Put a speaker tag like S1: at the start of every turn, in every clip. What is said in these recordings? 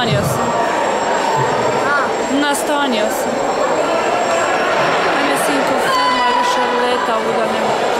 S1: Nastanio sam. Nastanio sam. Mene sinko farma više leta ovdje ne mogu.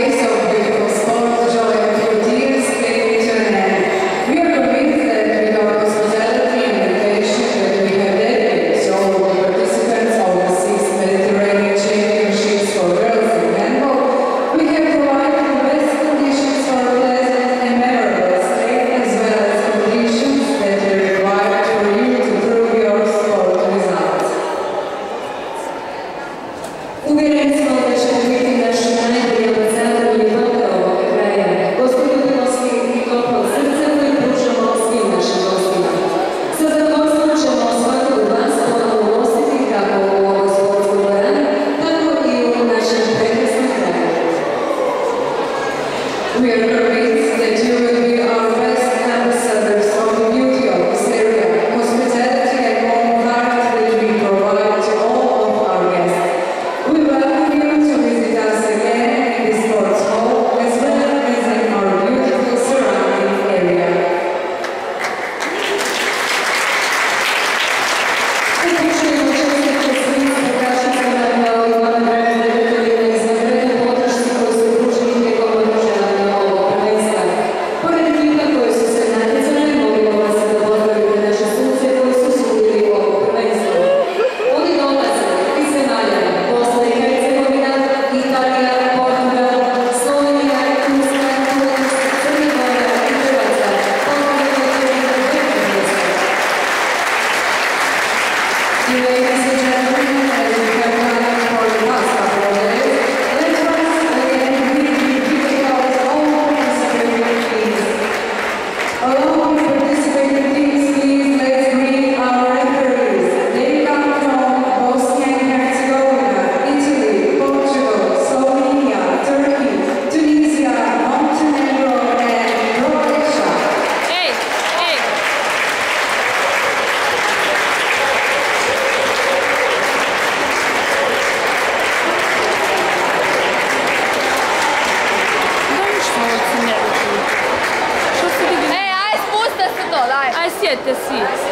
S2: Biete.